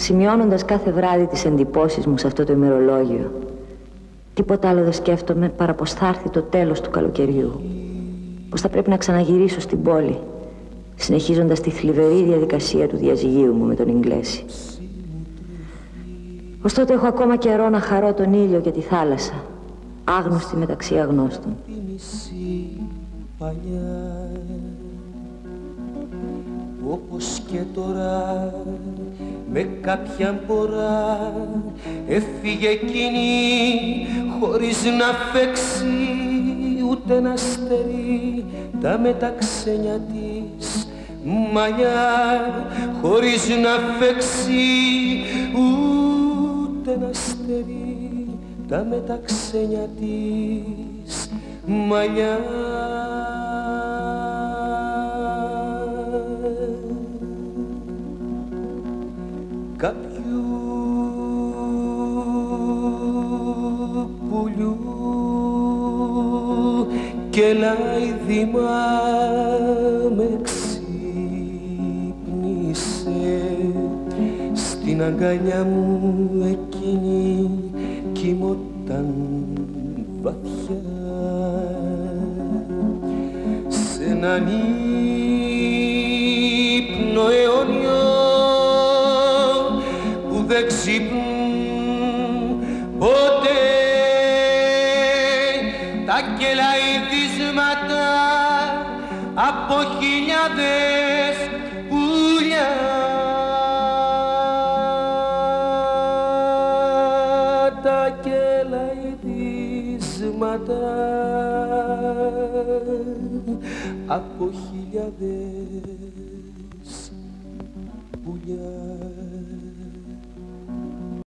σημειώνοντας κάθε βράδυ τις εντυπώσεις μου σε αυτό το ημερολόγιο. Τίποτα άλλο δεν σκέφτομαι παρά πως θα έρθει το τέλος του καλοκαιριού. Πως θα πρέπει να ξαναγυρίσω στην πόλη, συνεχίζοντας τη θλιβερή διαδικασία του διαζυγίου μου με τον Ιγκλέση. Ως τότε έχω ακόμα καιρό να χαρώ τον ήλιο και τη θάλασσα, άγνωστη μεταξύ αγνώστων. Όπως και τώρα με κάποια πορά έφυγε εκείνη χωρίς να φέξει ούτε να στερεί. Τα μεταξένια της μαλλιά χωρίς να φέξει ούτε να στερεί. Τα μεταξένια της μαλλιά κάποιου πουλιού και λαϊδίμα με ξύπνησε. Στην αγκαλιά μου εκείνη κοιμόταν βαθιά. Σε έναν που δεν ξυπνούν ποτέ τα κελαϊδίσματα από χιλιάδες πουλιά τα κελαϊδίσματα από χιλιάδες πουλιά